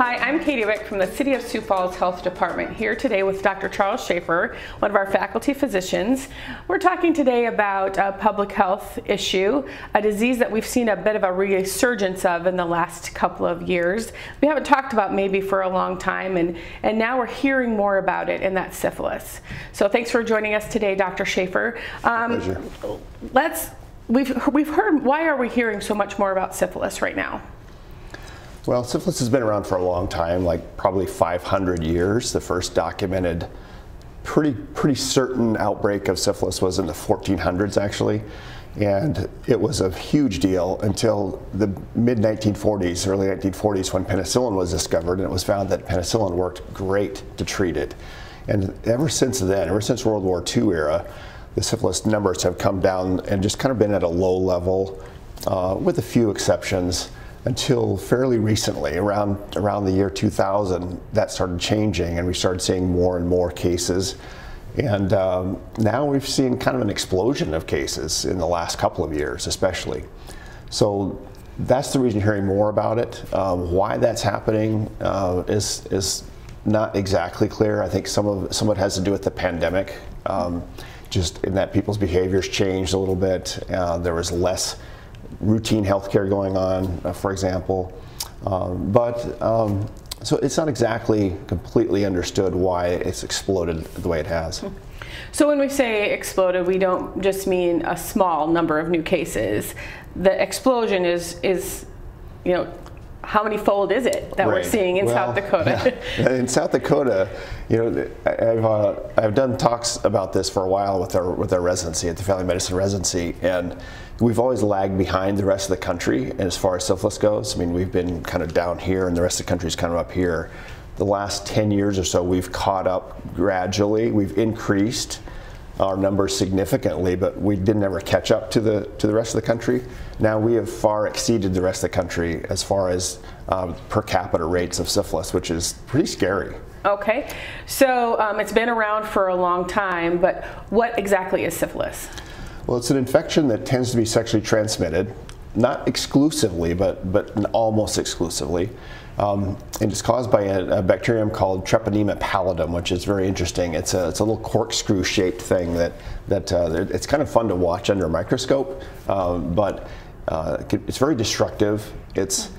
Hi, I'm Katie Wick from the City of Sioux Falls Health Department here today with Dr. Charles Schaefer, one of our faculty physicians. We're talking today about a public health issue, a disease that we've seen a bit of a resurgence of in the last couple of years. We haven't talked about maybe for a long time and, and now we're hearing more about it and that's syphilis. So thanks for joining us today, Dr. Schaefer. Um, Pleasure. Let's, we've, we've heard, why are we hearing so much more about syphilis right now? Well, syphilis has been around for a long time, like probably 500 years. The first documented pretty, pretty certain outbreak of syphilis was in the 1400s, actually. And it was a huge deal until the mid 1940s, early 1940s, when penicillin was discovered, and it was found that penicillin worked great to treat it. And ever since then, ever since World War II era, the syphilis numbers have come down and just kind of been at a low level, uh, with a few exceptions until fairly recently, around, around the year 2000, that started changing and we started seeing more and more cases. And um, now we've seen kind of an explosion of cases in the last couple of years, especially. So that's the reason you're hearing more about it. Um, why that's happening uh, is, is not exactly clear. I think some of, some of it has to do with the pandemic, um, just in that people's behaviors changed a little bit. Uh, there was less routine healthcare going on, uh, for example. Um, but um, so it's not exactly completely understood why it's exploded the way it has. So when we say exploded, we don't just mean a small number of new cases. The explosion is is you know how many fold is it that right. we're seeing in well, South Dakota? Yeah. In South Dakota, you know, I've uh, I've done talks about this for a while with our with our residency at the family medicine residency, and we've always lagged behind the rest of the country as far as syphilis goes. I mean, we've been kind of down here, and the rest of the country is kind of up here. The last 10 years or so, we've caught up gradually. We've increased our numbers significantly, but we didn't ever catch up to the to the rest of the country. Now we have far exceeded the rest of the country as far as um, per capita rates of syphilis, which is pretty scary. Okay, so um, it's been around for a long time, but what exactly is syphilis? Well, it's an infection that tends to be sexually transmitted, not exclusively, but but almost exclusively. Um, and it's caused by a, a, bacterium called Treponema pallidum, which is very interesting. It's a, it's a little corkscrew-shaped thing that, that uh, it's kind of fun to watch under a microscope, uh, but uh, it's very destructive. It's,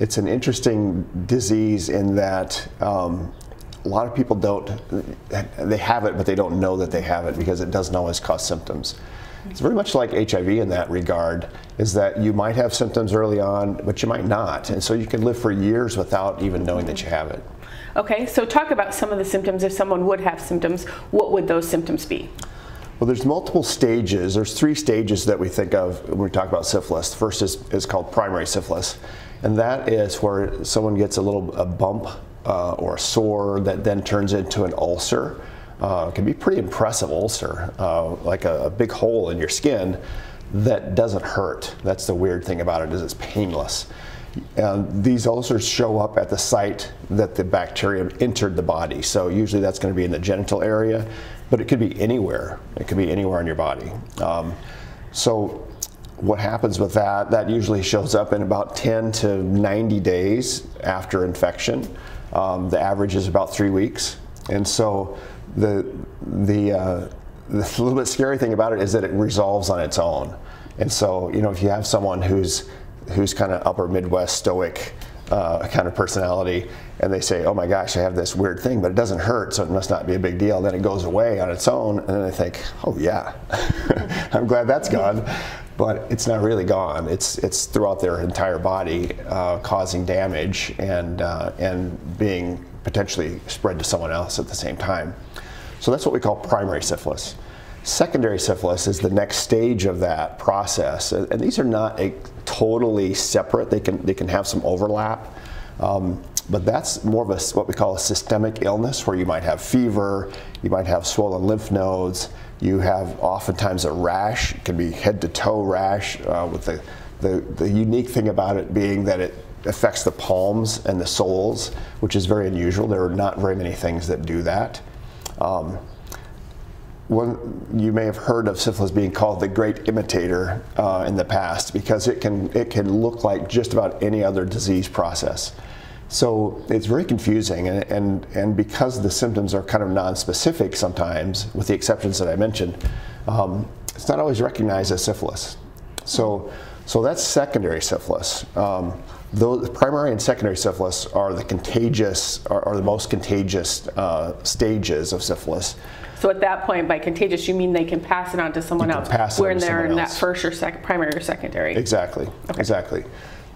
it's an interesting disease in that um, a lot of people don't, they have it, but they don't know that they have it because it doesn't always cause symptoms. It's very much like HIV in that regard, is that you might have symptoms early on, but you might not. And so you can live for years without even knowing that you have it. Okay, so talk about some of the symptoms. If someone would have symptoms, what would those symptoms be? Well, there's multiple stages. There's three stages that we think of when we talk about syphilis. The first is, is called primary syphilis, and that is where someone gets a little a bump uh, or a sore that then turns into an ulcer uh, can be pretty impressive ulcer, uh, like a, a, big hole in your skin that doesn't hurt. That's the weird thing about it is it's painless. And these ulcers show up at the site that the bacterium entered the body. So usually that's going to be in the genital area, but it could be anywhere. It could be anywhere in your body. Um, so what happens with that, that usually shows up in about 10 to 90 days after infection. Um, the average is about three weeks. And so the the uh, the little bit scary thing about it is that it resolves on its own. And so, you know, if you have someone who's who's kind of upper Midwest stoic uh, kind of personality, and they say, "Oh my gosh, I have this weird thing, but it doesn't hurt, so it must not be a big deal." Then it goes away on its own, and then I think, "Oh yeah, I'm glad that's gone." But it's not really gone. It's it's throughout their entire body, uh, causing damage and uh, and being potentially spread to someone else at the same time. So that's what we call primary syphilis. Secondary syphilis is the next stage of that process, and these are not a, totally separate. They can they can have some overlap, um, but that's more of a what we call a systemic illness, where you might have fever, you might have swollen lymph nodes, you have oftentimes a rash. It can be head to toe rash, uh, with the, the the unique thing about it being that it affects the palms and the soles, which is very unusual. There are not very many things that do that. Um, one, you may have heard of syphilis being called the great imitator uh, in the past because it can, it can look like just about any other disease process. So it's very confusing, and, and, and because the symptoms are kind of non-specific sometimes, with the exceptions that I mentioned, um, it's not always recognized as syphilis. So, so that's secondary syphilis. Um, those primary and secondary syphilis are the contagious, are, are the most contagious uh, stages of syphilis. So at that point, by contagious, you mean they can pass it on to someone else pass it when on to they're in someone that first or second, primary or secondary. Exactly. Exactly.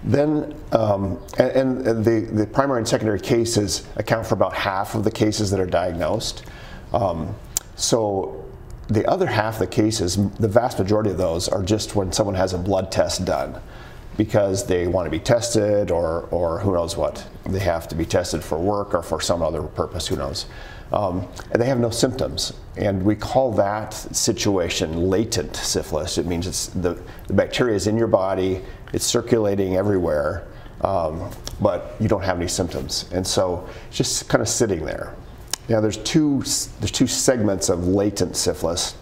Then, um, and, and the, the primary and secondary cases account for about half of the cases that are diagnosed. Um, so the other half of the cases, the vast majority of those are just when someone has a blood test done because they want to be tested or, or who knows what. They have to be tested for work or for some other purpose, who knows. Um, and they have no symptoms. And we call that situation latent syphilis. It means it's the, the bacteria is in your body, it's circulating everywhere, um, but you don't have any symptoms. And so it's just kind of sitting there. Now there's two, there's two segments of latent syphilis.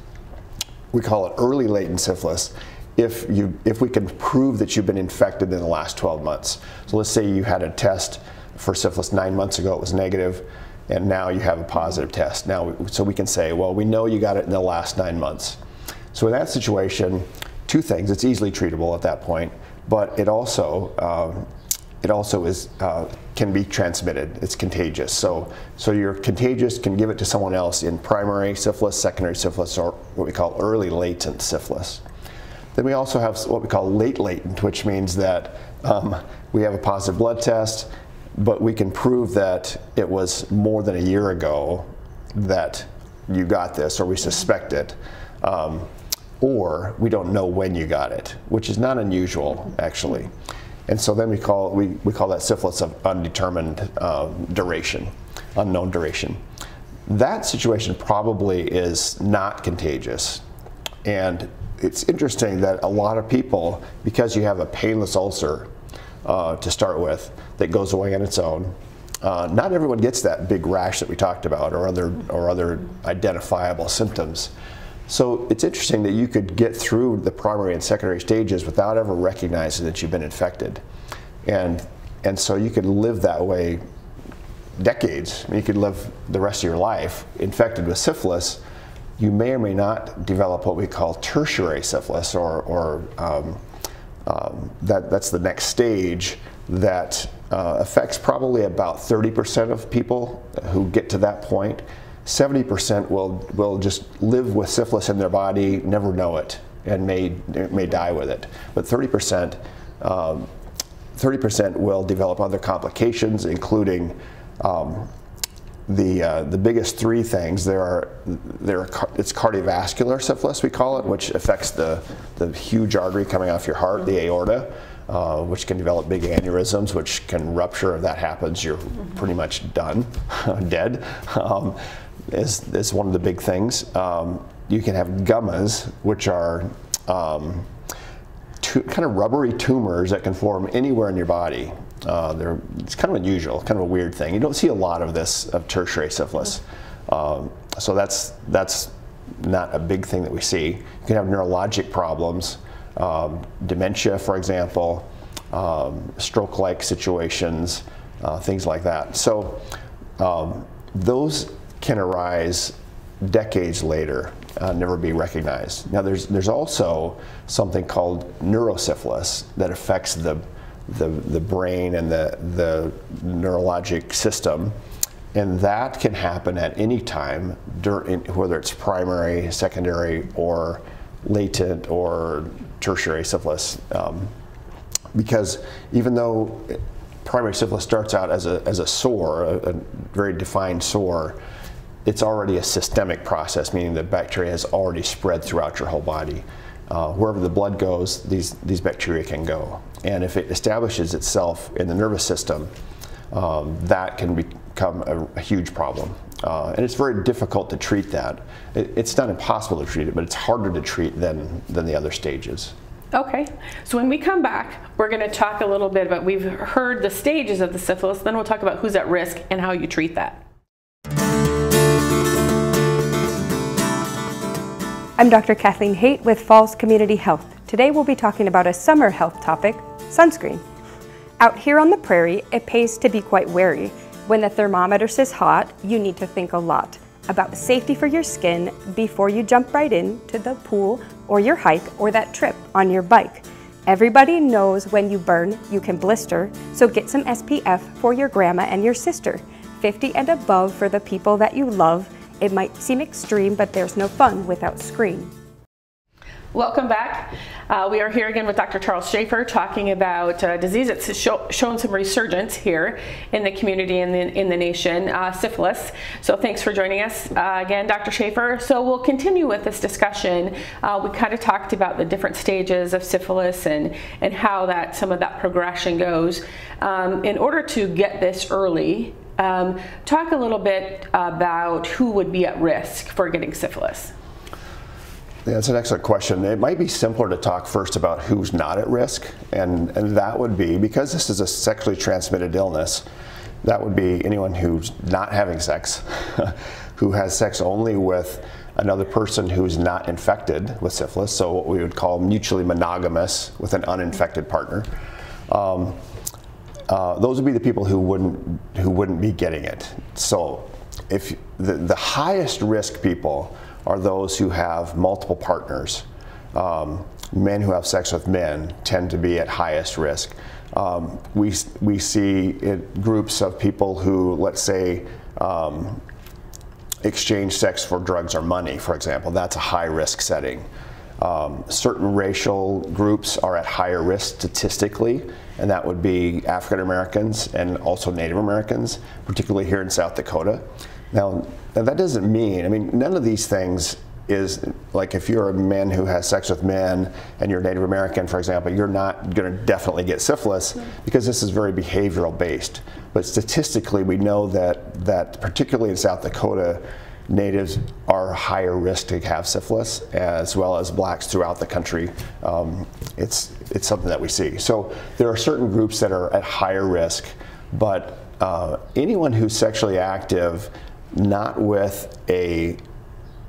We call it early latent syphilis if, you, if we can prove that you've been infected in the last 12 months. So let's say you had a test for syphilis nine months ago, it was negative, and now you have a positive test. Now, so we can say, well, we know you got it in the last nine months. So in that situation, two things, it's easily treatable at that point, but it also, um, it also is, uh, can be transmitted. It's contagious. So, so you're contagious, can give it to someone else in primary syphilis, secondary syphilis, or what we call early latent syphilis. Then we also have what we call late latent, which means that um, we have a positive blood test, but we can prove that it was more than a year ago that you got this, or we suspect it. Um, or we don't know when you got it, which is not unusual actually. And so then we call, we, we call that syphilis of undetermined um, duration, unknown duration. That situation probably is not contagious. And it's interesting that a lot of people, because you have a painless ulcer uh, to start with that goes away on its own, uh, not everyone gets that big rash that we talked about or other, or other identifiable symptoms. So it's interesting that you could get through the primary and secondary stages without ever recognizing that you've been infected. And, and so you could live that way decades. You could live the rest of your life infected with syphilis. You may or may not develop what we call tertiary syphilis, or, or um, um, that, that's the next stage that uh, affects probably about 30% of people who get to that point. 70% will, will just live with syphilis in their body, never know it, and may, may die with it. But 30%, um, 30% will develop other complications, including um, the, uh, the biggest three things. There are, there are, it's cardiovascular syphilis, we call it, which affects the, the huge artery coming off your heart, the aorta. Uh, which can develop big aneurysms, which can rupture. If that happens, you're pretty much done, dead. Um, is, is one of the big things. Um, you can have gummas, which are um, kind of rubbery tumors that can form anywhere in your body. Uh, they're, it's kind of unusual, kind of a weird thing. You don't see a lot of this of tertiary syphilis. Um, so that's, that's not a big thing that we see. You can have neurologic problems, um, dementia, for example, um, stroke-like situations, uh, things like that. So um, those can arise decades later, uh, never be recognized. Now there's, there's also something called neurosyphilis that affects the, the, the brain and the, the neurologic system. And that can happen at any time, whether it's primary, secondary, or latent or tertiary syphilis. Um, because even though primary syphilis starts out as a, as a sore, a, a very defined sore, it's already a systemic process, meaning the bacteria has already spread throughout your whole body. Uh, wherever the blood goes, these, these bacteria can go. And if it establishes itself in the nervous system, um, that can become a, a huge problem. Uh, and it's very difficult to treat that. It, it's not impossible to treat it, but it's harder to treat than, than the other stages. Okay, so when we come back, we're going to talk a little bit about, we've heard the stages of the syphilis, then we'll talk about who's at risk and how you treat that. I'm Dr. Kathleen Haight with Falls Community Health. Today we'll be talking about a summer health topic, sunscreen. Out here on the prairie, it pays to be quite wary. When the thermometer says hot, you need to think a lot about safety for your skin before you jump right into the pool or your hike or that trip on your bike. Everybody knows when you burn, you can blister, so get some SPF for your grandma and your sister. 50 and above for the people that you love. It might seem extreme, but there's no fun without screen. Welcome back. Uh, we are here again with Dr. Charles Schaefer talking about a disease that's show, shown some resurgence here in the community and in, in, the nation, uh, syphilis. So thanks for joining us uh, again, Dr. Schaefer. So we'll continue with this discussion. Uh, we kind of talked about the different stages of syphilis and, and how that some of that progression goes. Um, in order to get this early, um, talk a little bit about who would be at risk for getting syphilis. Yeah, that's an excellent question. It might be simpler to talk first about who's not at risk, and, and that would be because this is a sexually transmitted illness, that would be anyone who's not having sex, who has sex only with another person who's not infected with syphilis, so what we would call mutually monogamous with an uninfected partner. Um, uh, those would be the people who wouldn't who wouldn't be getting it. So, if the, the highest risk people are those who have multiple partners. Um, men who have sex with men tend to be at highest risk. Um, we, we see it, groups of people who, let's say, um, exchange sex for drugs or money, for example. That's a high risk setting. Um, certain racial groups are at higher risk statistically, and that would be African Americans and also Native Americans, particularly here in South Dakota. Now, that doesn't mean, I mean, none of these things is like if you're a man who has sex with men and you're Native American, for example, you're not going to definitely get syphilis because this is very behavioral based. But statistically, we know that, that particularly in South Dakota, natives are higher risk to have syphilis, as well as blacks throughout the country. Um, it's, it's something that we see. So there are certain groups that are at higher risk, but uh, anyone who's sexually active not with a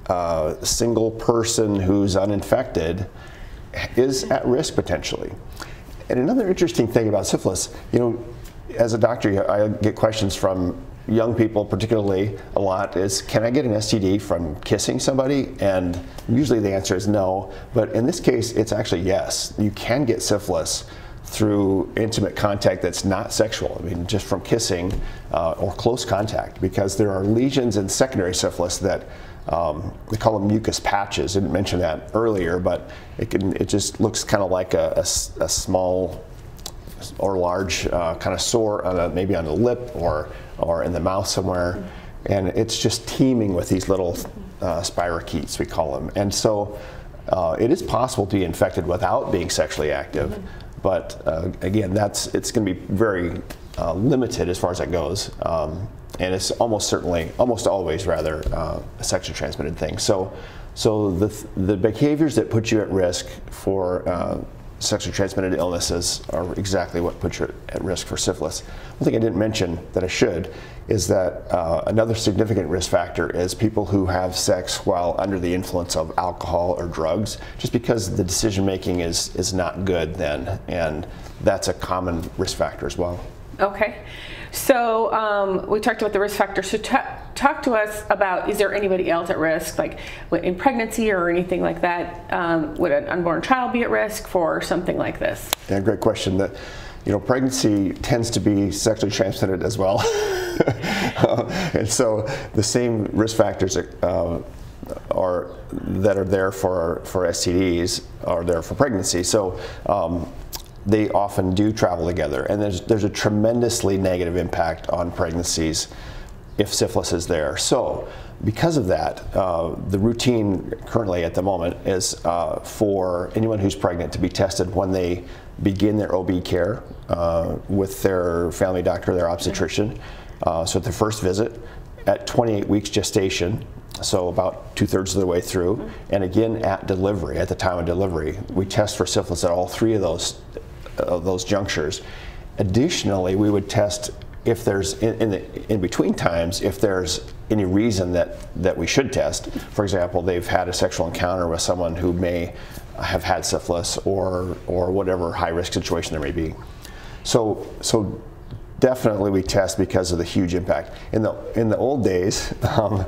uh, single person who's uninfected, is at risk potentially. And another interesting thing about syphilis, you know, as a doctor, I get questions from young people, particularly a lot, is can I get an STD from kissing somebody? And usually the answer is no. But in this case, it's actually yes. You can get syphilis through intimate contact that's not sexual, I mean, just from kissing uh, or close contact, because there are lesions in secondary syphilis that um, they call them mucous patches. I didn't mention that earlier, but it can it just looks kind of like a, a, a, small or large uh, kind of sore on a, maybe on the lip or or in the mouth somewhere, and it's just teeming with these little uh, spirochetes we call them, and so. Uh, it is possible to be infected without being sexually active. But uh, again, that's it's going to be very uh, limited as far as that goes. Um, and it's almost certainly, almost always rather, uh, a sexually transmitted thing. So, so the, the behaviors that put you at risk for uh, sexually transmitted illnesses are exactly what puts you at risk for syphilis. One thing I didn't mention that I should is that uh, another significant risk factor is people who have sex while under the influence of alcohol or drugs, just because the decision making is, is not good then, and that's a common risk factor as well. Okay. So um, we talked about the risk factors. So talk to us about is there anybody else at risk, like in pregnancy or anything like that? Um, would an unborn child be at risk for something like this? Yeah, great question. That you know, pregnancy tends to be sexually transmitted as well, uh, and so the same risk factors uh, are that are there for for STDs are there for pregnancy. So. Um, they often do travel together, and there's there's a tremendously negative impact on pregnancies if syphilis is there. So, because of that, uh, the routine currently at the moment is uh, for anyone who's pregnant to be tested when they begin their OB care uh, with their family doctor, their obstetrician. Uh, so, at the first visit, at 28 weeks gestation, so about two thirds of the way through, and again at delivery, at the time of delivery, we test for syphilis at all three of those of those junctures. Additionally, we would test if there's in, in, the in between times if there's any reason that that we should test. For example, they've had a sexual encounter with someone who may have had syphilis or or whatever high risk situation there may be. So, so definitely we test because of the huge impact. In the in the old days, um,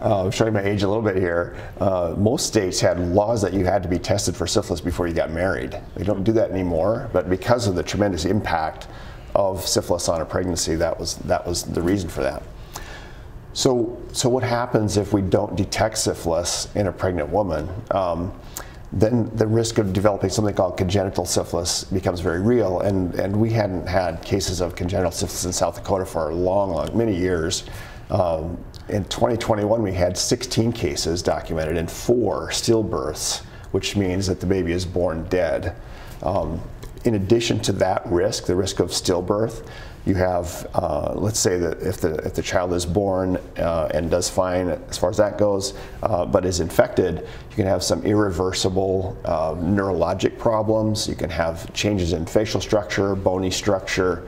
uh, showing my age a little bit here. Uh, most states had laws that you had to be tested for syphilis before you got married. They don't do that anymore, but because of the tremendous impact of syphilis on a pregnancy, that was that was the reason for that. So, so what happens if we don't detect syphilis in a pregnant woman? Um, then the risk of developing something called congenital syphilis becomes very real. And, and we hadn't had cases of congenital syphilis in South Dakota for a long, long, many years. Um, in 2021, we had 16 cases documented and four stillbirths, which means that the baby is born dead. Um, in addition to that risk, the risk of stillbirth, you have, uh, let's say that if the, if the child is born uh, and does fine as far as that goes, uh, but is infected, you can have some irreversible uh, neurologic problems. You can have changes in facial structure, bony structure.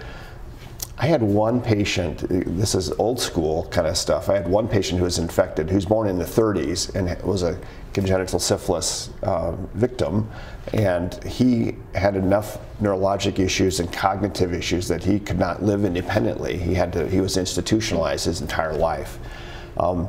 I had one patient, this is old school kind of stuff. I had one patient who was infected, who's born in the 30s and was a congenital syphilis uh, victim. And he had enough neurologic issues and cognitive issues that he could not live independently. He, had to, he was institutionalized his entire life. Um,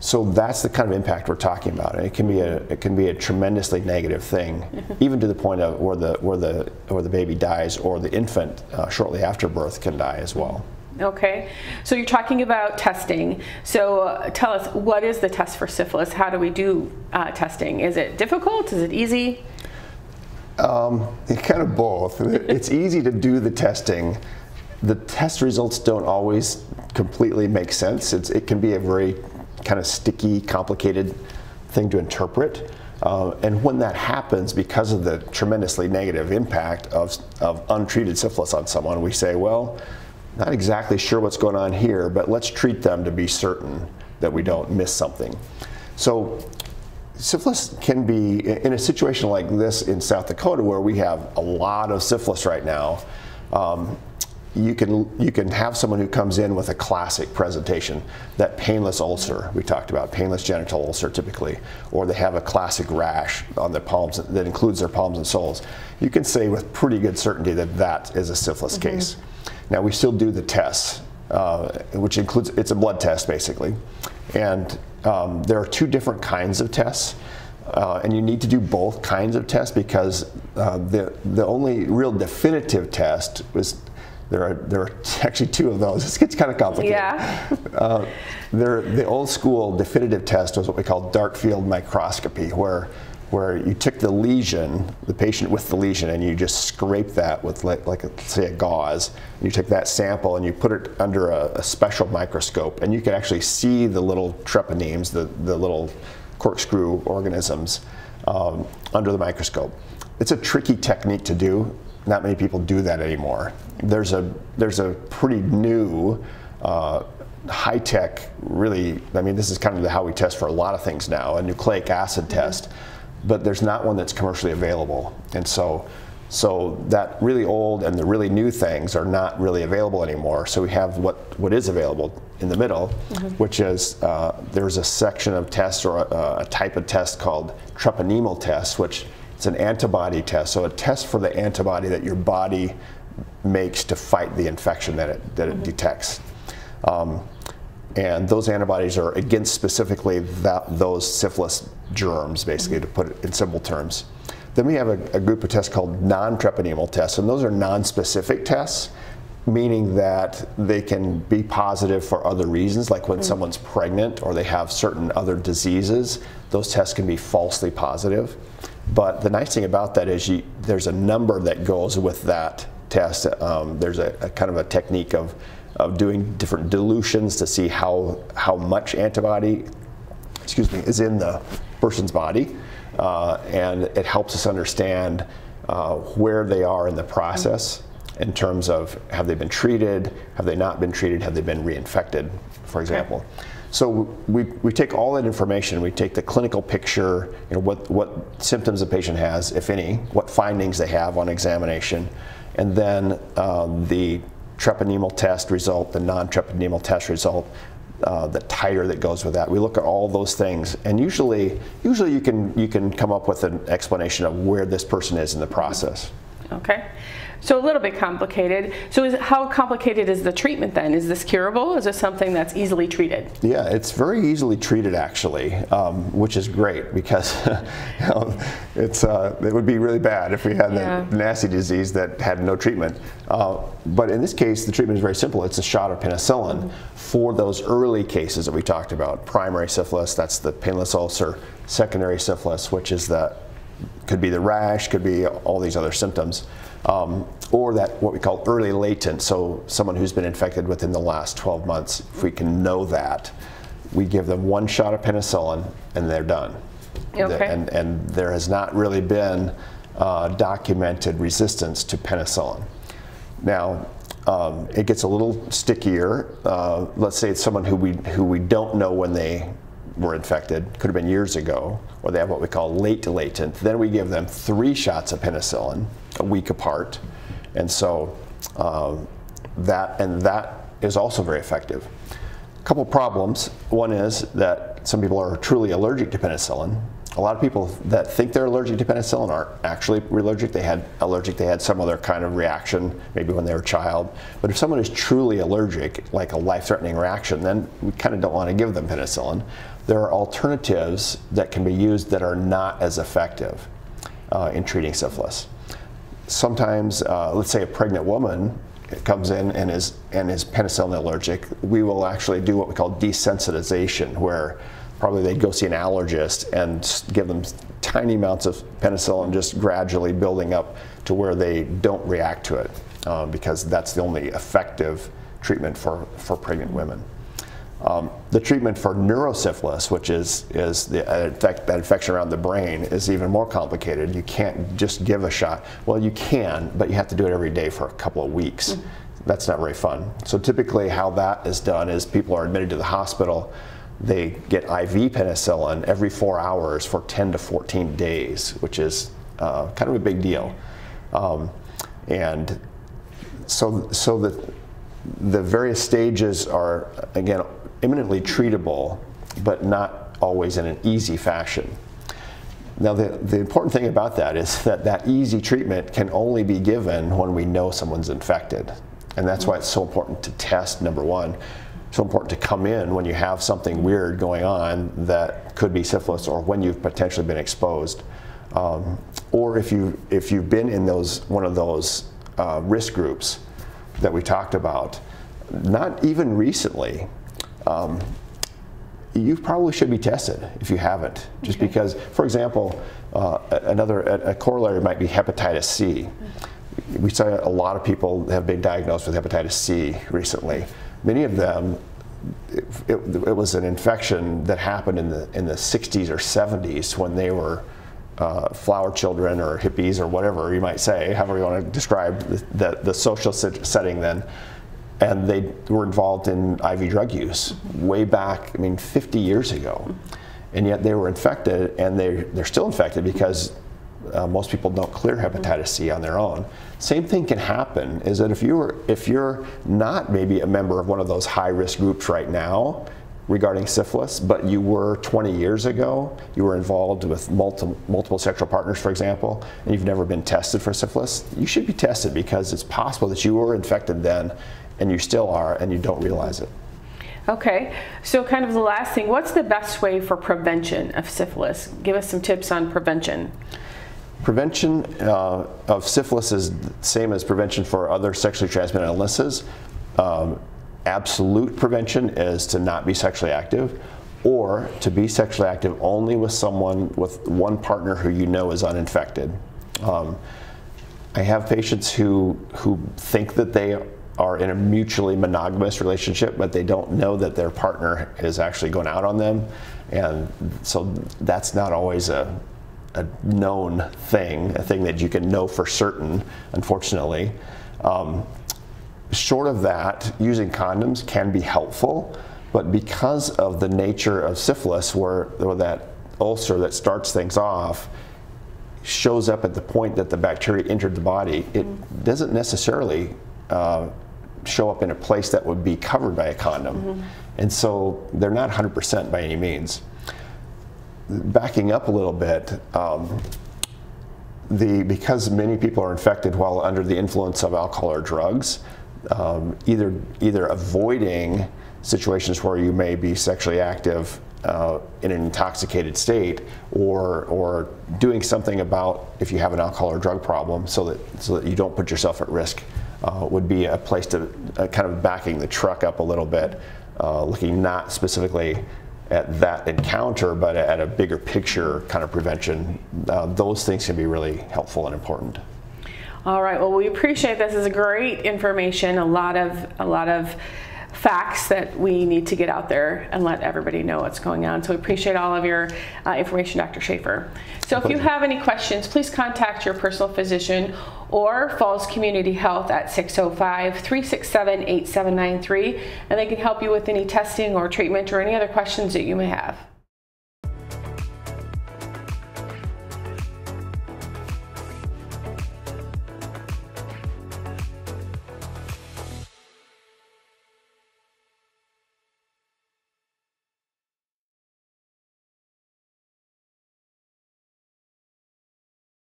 so that's the kind of impact we're talking about, and it can be a it can be a tremendously negative thing, even to the point of where the where the where the baby dies or the infant uh, shortly after birth can die as well. Okay, so you're talking about testing. So uh, tell us, what is the test for syphilis? How do we do uh, testing? Is it difficult? Is it easy? Um, kind of both. it's easy to do the testing. The test results don't always completely make sense. It's, it can be a very kind of sticky, complicated thing to interpret. Uh, and when that happens, because of the tremendously negative impact of, of untreated syphilis on someone, we say, well, not exactly sure what's going on here, but let's treat them to be certain that we don't miss something. So syphilis can be, in a situation like this in South Dakota where we have a lot of syphilis right now, um, you can you can have someone who comes in with a classic presentation, that painless ulcer we talked about, painless genital ulcer typically, or they have a classic rash on their palms that includes their palms and soles. You can say with pretty good certainty that that is a syphilis mm -hmm. case. Now we still do the tests, uh, which includes it's a blood test basically, and um, there are two different kinds of tests. Uh, and you need to do both kinds of tests because uh, the the only real definitive test was there are there are actually two of those. This gets kind of complicated. Yeah. uh, the old school definitive test was what we call dark field microscopy, where where you took the lesion, the patient with the lesion, and you just scrape that with like, like a, say a gauze. And you take that sample and you put it under a, a special microscope, and you can actually see the little treponemes, the the little corkscrew organisms um, under the microscope. It's a tricky technique to do not many people do that anymore. There's a there's a pretty new uh, high tech, really. I mean, this is kind of the how we test for a lot of things now, a nucleic acid mm-hmm. test, but there's not one that's commercially available, and so. So that really old and the really new things are not really available anymore. So we have what, what is available in the middle, mm-hmm. which is uh, there's a section of tests or a, a, type of test called treponemal test, which it's an antibody test, so a test for the antibody that your body makes to fight the infection that it, that it mm -hmm. detects. Um, and those antibodies are against specifically that, those syphilis germs, basically, mm -hmm. to put it in simple terms. Then we have a, a group of tests called non-treponemal tests, and those are non-specific tests, meaning that they can be positive for other reasons, like when mm -hmm. someone's pregnant or they have certain other diseases, those tests can be falsely positive. But the nice thing about that is you, there's a number that goes with that test. Um, there's a, a, kind of a technique of, of doing different dilutions to see how, how much antibody excuse me, is in the person's body. Uh, and it helps us understand uh, where they are in the process in terms of have they been treated, have they not been treated, have they been reinfected, for example. Okay. So we, we take all that information, we take the clinical picture, you know, what, what symptoms the patient has, if any, what findings they have on examination, and then um, the treponemal test result, the non-treponemal test result, uh, the titer that goes with that. We look at all those things, and usually, usually you can you can come up with an explanation of where this person is in the process. Okay. So a little bit complicated. So is, how complicated is the treatment then? Is this curable? Is this something that's easily treated? Yeah, it's very easily treated actually, um, which is great because you know, it's uh, it would be really bad if we had yeah. a nasty disease that had no treatment. Uh, but in this case, the treatment is very simple. It's a shot of penicillin mm -hmm. for those early cases that we talked about. Primary syphilis, that's the painless ulcer. Secondary syphilis, which is the could be the rash, could be all these other symptoms um, or that what we call early latent, so someone who's been infected within the last 12 months, if we can know that, we give them one shot of penicillin and they're done. Okay. And, and there has not really been uh, documented resistance to penicillin. Now, um, it gets a little stickier. Uh, let's say it's someone who we, who we don't know when they were infected, could have been years ago, or they have what we call late latent. Then we give them three shots of penicillin a week apart. And so um, that, and that is also very effective. A couple problems. One is that some people are truly allergic to penicillin. A lot of people that think they're allergic to penicillin aren't actually allergic. They had allergic, they had some other kind of reaction, maybe when they were a child. But if someone is truly allergic, like a life-threatening reaction, then we kind of don't want to give them penicillin. There are alternatives that can be used that are not as effective uh, in treating syphilis sometimes, uh, let's say a pregnant woman comes in and is and is penicillin allergic, we will actually do what we call desensitization, where probably they'd go see an allergist and give them tiny amounts of penicillin, just gradually building up to where they don't react to it, uh, because that's the only effective treatment for, for pregnant women. Um, the treatment for neurosyphilis, which is, is the, uh, infect, that infection around the brain, is even more complicated. You can't just give a shot. Well, you can, but you have to do it every day for a couple of weeks. Mm -hmm. That's not very fun. So typically how that is done is people are admitted to the hospital, they get IV penicillin every four hours for 10 to 14 days, which is uh, kind of a big deal. Um, and so, so the, the various stages are, again, imminently treatable, but not always in an easy fashion. Now, the, the important thing about that is that that easy treatment can only be given when we know someone's infected. And that's why it's so important to test, number one. So important to come in when you have something weird going on that could be syphilis or when you've potentially been exposed. Um, or if, you, if you've been in those, one of those uh, risk groups that we talked about, not even recently, um, you probably should be tested if you haven't. Just okay. because, for example, uh, another a, a, corollary might be hepatitis C. We saw a lot of people have been diagnosed with hepatitis C recently. Many of them, it, it, it was an infection that happened in the in the 60s or 70s when they were uh, flower children or hippies or whatever you might say, however you want to describe the, the, the social setting then and they were involved in IV drug use way back, I mean, 50 years ago. And yet they were infected, and they, they're still infected because uh, most people don't clear hepatitis C on their own. Same thing can happen is that if you're, if you're not maybe a member of one of those high risk groups right now regarding syphilis, but you were 20 years ago, you were involved with multi, multiple sexual partners, for example, and you've never been tested for syphilis, you should be tested because it's possible that you were infected then and you still are and you don't realize it. Okay, so kind of the last thing, what's the best way for prevention of syphilis? Give us some tips on prevention. Prevention uh, of syphilis is the same as prevention for other sexually transmitted illnesses. Um, absolute prevention is to not be sexually active or to be sexually active only with someone with one partner who you know is uninfected. Um, I have patients who, who think that they are in a mutually monogamous relationship, but they don't know that their partner is actually going out on them. And so that's not always a, a known thing, a thing that you can know for certain, unfortunately. Um, short of that, using condoms can be helpful, but because of the nature of syphilis, where, where that ulcer that starts things off shows up at the point that the bacteria entered the body, it doesn't necessarily uh, show up in a place that would be covered by a condom. Mm -hmm. And so they're not 100% by any means. Backing up a little bit, um, the because many people are infected while under the influence of alcohol or drugs, um, either either avoiding situations where you may be sexually active uh, in an intoxicated state, or or doing something about if you have an alcohol or drug problem, so that so that you don't put yourself at risk, uh, would be a place to uh, kind of backing the truck up a little bit, uh, looking not specifically at that encounter, but at a bigger picture kind of prevention. Uh, those things can be really helpful and important. All right. Well, we appreciate this. This is great information. A lot of a lot of facts that we need to get out there and let everybody know what's going on. So we appreciate all of your uh, information, Dr. Schaefer. So if you have any questions, please contact your personal physician or Falls Community Health at 605-367-8793 and they can help you with any testing or treatment or any other questions that you may have.